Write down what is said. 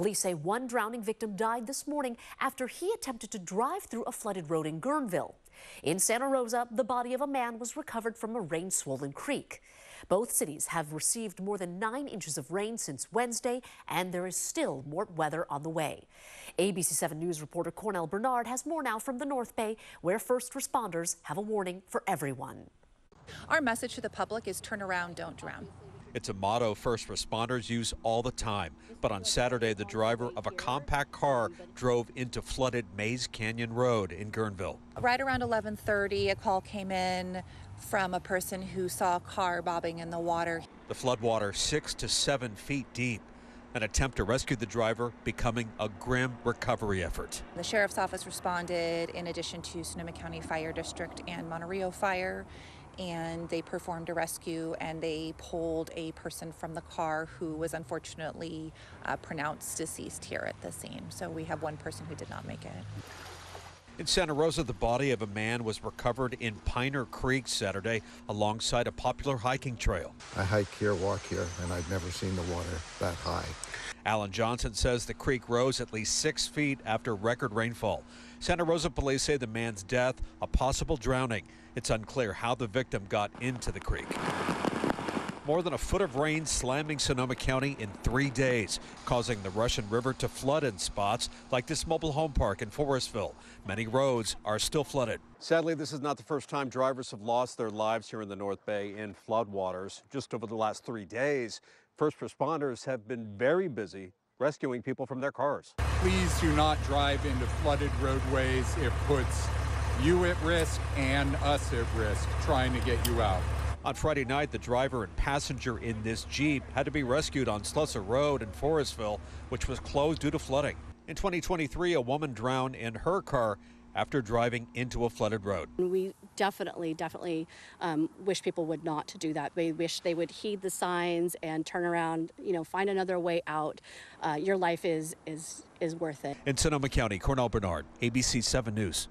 Police say one drowning victim died this morning after he attempted to drive through a flooded road in Guerneville. In Santa Rosa, the body of a man was recovered from a rain swollen creek. Both cities have received more than nine inches of rain since Wednesday, and there is still more weather on the way. ABC 7 News reporter Cornell Bernard has more now from the North Bay, where first responders have a warning for everyone. Our message to the public is turn around, don't drown. It's a motto first responders use all the time. But on Saturday, the driver of a compact car drove into flooded Mays Canyon Road in Guerneville. Right around 11:30, a call came in from a person who saw a car bobbing in the water. The floodwater six to seven feet deep. An attempt to rescue the driver becoming a grim recovery effort. The sheriff's office responded in addition to Sonoma County Fire District and Monte Rio Fire and they performed a rescue and they pulled a person from the car who was unfortunately uh, pronounced deceased here at the scene. So we have one person who did not make it. In Santa Rosa, the body of a man was recovered in Piner Creek Saturday alongside a popular hiking trail. I hike here, walk here, and I've never seen the water that high. Alan Johnson says the creek rose at least six feet after record rainfall. Santa Rosa police say the man's death, a possible drowning. It's unclear how the victim got into the creek. More than a foot of rain slamming Sonoma County in three days, causing the Russian River to flood in spots like this mobile home park in Forestville. Many roads are still flooded. Sadly, this is not the first time drivers have lost their lives here in the North Bay in floodwaters. Just over the last three days, first responders have been very busy rescuing people from their cars. Please do not drive into flooded roadways. It puts you at risk and us at risk trying to get you out. On Friday night, the driver and passenger in this Jeep had to be rescued on Slusser Road in Forestville, which was closed due to flooding. In 2023, a woman drowned in her car after driving into a flooded road. We definitely, definitely um, wish people would not do that. We wish they would heed the signs and turn around, you know, find another way out. Uh, your life is, is, is worth it. In Sonoma County, Cornell Bernard, ABC 7 News.